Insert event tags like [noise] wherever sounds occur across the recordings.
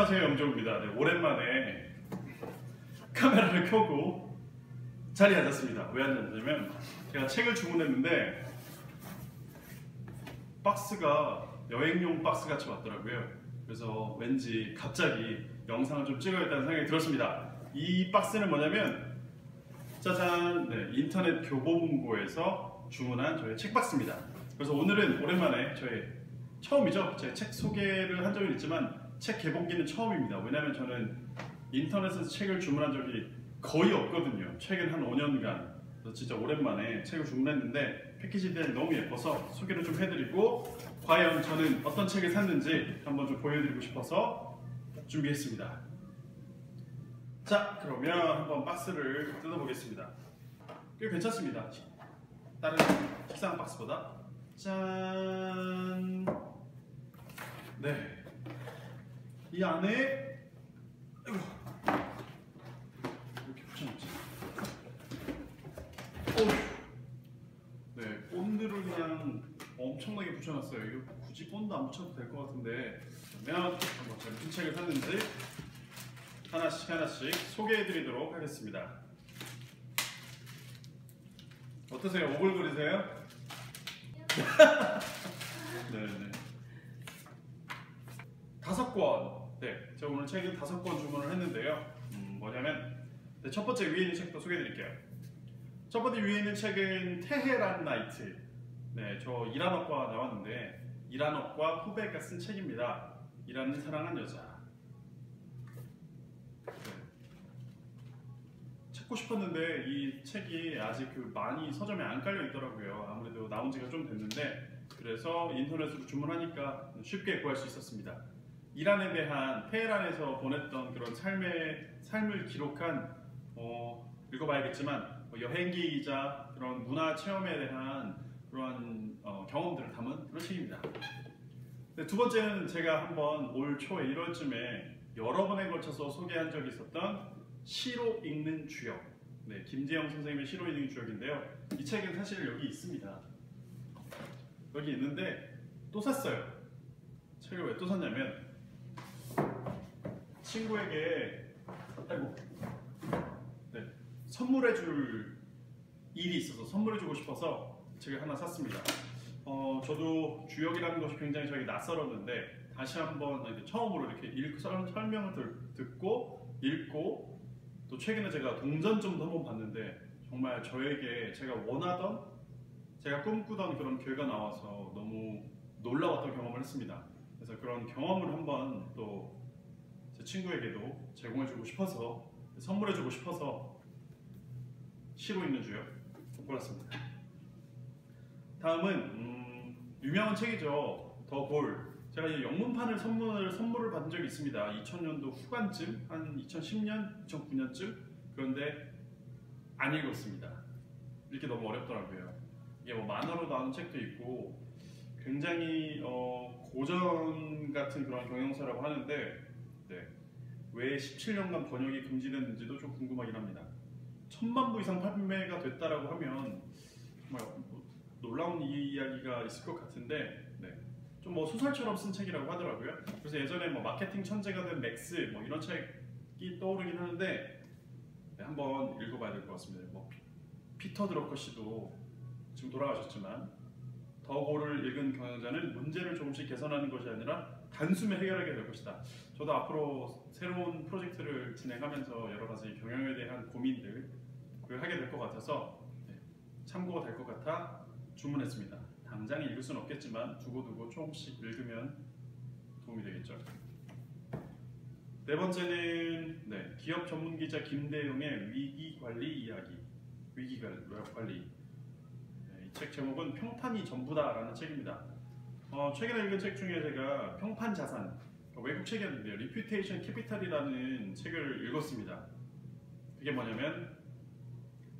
안녕하세요 영종입니다. 네, 오랜만에 카메라를 켜고 자리에 앉았습니다. 왜 앉았냐면 제가 책을 주문했는데 박스가 여행용 박스 같이 왔더라고요. 그래서 왠지 갑자기 영상을 좀 찍어야겠다는 생각이 들었습니다. 이 박스는 뭐냐면 짜잔 네, 인터넷 교보문고에서 주문한 저의 책 박스입니다. 그래서 오늘은 오랜만에 저의 처음이죠. 제 책 소개를 한 적은 있지만 책 개봉기는 처음입니다. 왜냐하면 저는 인터넷에서 책을 주문한 적이 거의 없거든요. 최근 한 5년간. 그래서 진짜 오랜만에 책을 주문했는데 패키지 디자인이 너무 예뻐서 소개를 좀 해드리고 과연 저는 어떤 책을 샀는지 한번 좀 보여드리고 싶어서 준비했습니다. 자, 그러면 한번 박스를 뜯어보겠습니다. 꽤 괜찮습니다. 다른 식상 박스보다. 짠! 네. 이 안에 이렇게 붙여놓지. 어휴. 네 본드를 그냥 엄청나게 붙여놨어요. 이거 굳이 본드 안 붙여도 될 것 같은데. 그러면 한번 제가 무슨 책을 샀는지 하나씩 하나씩 소개해드리도록 하겠습니다. 어떠세요? 오글거리세요? 네네. [laughs] 다섯 권. 네, 제가 오늘 책은 다섯 권 주문을 했는데요. 음, 뭐냐면 네, 첫 번째 위에 있는 책도 소개해드릴게요. 첫 번째 위에 있는 책은 테헤란 나이트. 네, 저 이란어과 나왔는데 이란어과 후배가 쓴 책입니다. 이란을 사랑한 여자. 네. 찾고 싶었는데 이 책이 아직 그 많이 서점에 안 깔려 있더라고요. 아무래도 나온 지가 좀 됐는데 그래서 인터넷으로 주문하니까 쉽게 구할 수 있었습니다. 이란에 대한 테헤란에서 보냈던 그런 삶의 삶을 기록한 어, 읽어봐야겠지만 뭐 여행기이자 그런 문화 체험에 대한 그러한 어, 경험들을 담은 그런 책입니다. 두 번째는 제가 한번 올 초에 1월쯤에 여러 번에 걸쳐서 소개한 적이 있었던 시로 읽는 주역. 네, 김재영 선생님의 시로 읽는 주역인데요. 이 책은 사실 여기 있습니다. 여기 있는데 또 샀어요. 책을 왜 또 샀냐면 친구에게 아이고 네, 선물해줄 일이 있어서 선물해주고 싶어서 책을 하나 샀습니다. 어, 저도 주역이라는 것이 굉장히 저에게 낯설었는데 다시 한번 처음으로 이렇게 읽, 설명을 듣고 읽고 또 최근에 제가 동전점도 한번 봤는데 정말 저에게 제가 원하던 제가 꿈꾸던 그런 결과 나와서 너무 놀라웠던 경험을 했습니다. 그래서 그런 경험을 한번 또 제 친구에게도 제공해주고 싶어서 선물해주고 싶어서 시로 있는 주요 골랐습니다. 다음은 음, 유명한 책이죠. 더 골. 제가 이 영문판을 선물, 선물을 받은 적이 있습니다. 2000년도 후반쯤, 한 2010년, 2009년쯤. 그런데 안 읽었습니다. 이렇게 너무 어렵더라고요. 이게 뭐 만화로 나온 책도 있고 굉장히 어, 고전 같은 그런 경영사라고 하는데 네. 왜 17년간 번역이 금지됐는지도 좀 궁금하긴 합니다. 천만 부 이상 판매가 됐다라고 하면 정말 뭐 놀라운 이야기가 있을 것 같은데 네. 좀 뭐 소설처럼 쓴 책이라고 하더라고요. 그래서 예전에 뭐 마케팅 천재가 된 맥스 뭐 이런 책이 떠오르긴 하는데 네, 한번 읽어봐야 될 것 같습니다. 뭐 피, 터 드러커 씨도 지금 돌아가셨지만 더 고를 읽은 경영자는 문제를 조금씩 개선하는 것이 아니라 단숨에 해결하게 될 것이다. 저도 앞으로 새로운 프로젝트를 진행하면서 여러 가지 경영에 대한 고민들을 하게 될 것 같아서 네, 참고가 될 것 같아 주문했습니다. 당장 읽을 수는 없겠지만 두고두고 조금씩 읽으면 도움이 되겠죠. 네 번째는 네, 기업 전문 기자 김대영의 위기 관리 이야기. 위기 관리. 네, 이책 제목은 평판이 전부다라는 책입니다. 어, 최근에 읽은 책 중에 제가 평판 자산 외국 책이었는데요. Reputation Capital이라는 책을 읽었습니다. 그게 뭐냐면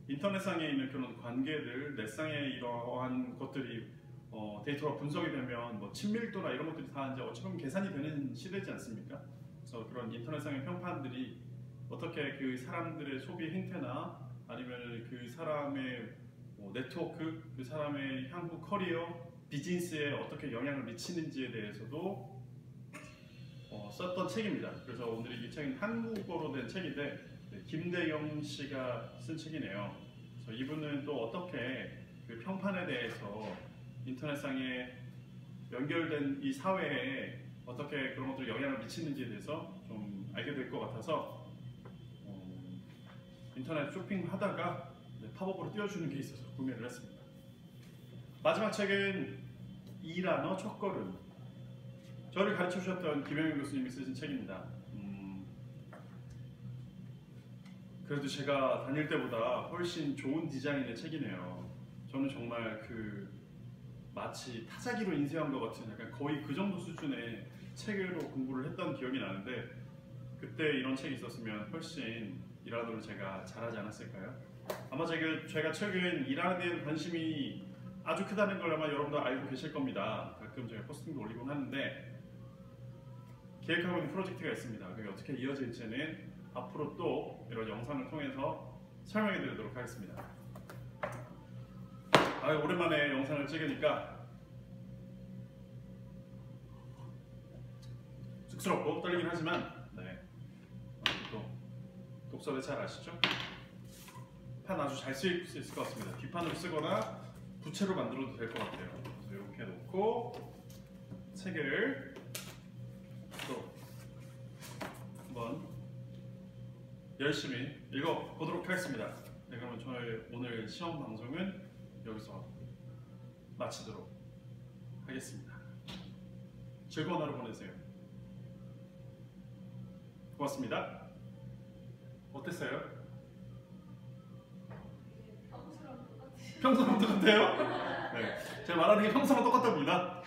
인터넷상에 있는 그런 관계들, 넷상의 이러한 것들이 어, 데이터가 분석이 되면 뭐 친밀도나 이런 것들이 다 이제 어찌 보면 계산이 되는 시대지 않습니까? 그래서 그런 인터넷상의 평판들이 어떻게 그 사람들의 소비 행태나 아니면 그 사람의 뭐 네트워크, 그 사람의 향후 커리어, 비즈니스에 어떻게 영향을 미치는지에 대해서도 어, 썼던 책입니다. 그래서 오늘 이 책은 한국어로 된 책인데 네, 김대영 씨가 쓴 책이네요. 그래서 이분은 또 어떻게 그 평판에 대해서 인터넷상에 연결된 이 사회에 어떻게 그런 것들이 영향을 미치는지에 대해서 좀 알게 될 것 같아서 어, 인터넷 쇼핑하다가 네, 팝업으로 띄워주는 게 있어서 구매를 했습니다. 마지막 책은 이란어 첫걸음. 저를 가르쳐 주셨던 김영현 교수님이 쓰신 책입니다. 음, 그래도 제가 다닐 때보다 훨씬 좋은 디자인의 책이네요. 저는 정말 그 마치 타자기로 인쇄한 것 같은 약간 거의 그 정도 수준의 책으로 공부를 했던 기억이 나는데 그때 이런 책이 있었으면 훨씬 이란어를 제가 잘하지 않았을까요? 아마 제가, 제가 최근 대한 관심이 아주 크다는 걸 아마 여러분도 알고 계실 겁니다. 가끔 제가 포스팅도 올리곤 하는데 계획하고 있는 프로젝트가 있습니다. 그게 어떻게 이어질지는 앞으로 또 이런 영상을 통해서 설명해 드리도록 하겠습니다. 아, 오랜만에 영상을 찍으니까 쑥스럽고 떨리긴 하지만 네. 또 독서를 잘 아시죠? 판 아주 잘 쓸 수 있을 것 같습니다. 뒷판으로 쓰거나 부채로 만들어도 될 것 같아요. 그래서 이렇게 놓고 책을 또 한번 열심히 읽어 보도록 하겠습니다. 네, 그러면 저희 오늘 시험 방송은 여기서 마치도록 하겠습니다. 즐거운 하루 보내세요. 고맙습니다. 어땠어요? 평소랑 똑같아요? 네, 제가 말하는 게 평소랑 똑같답니다.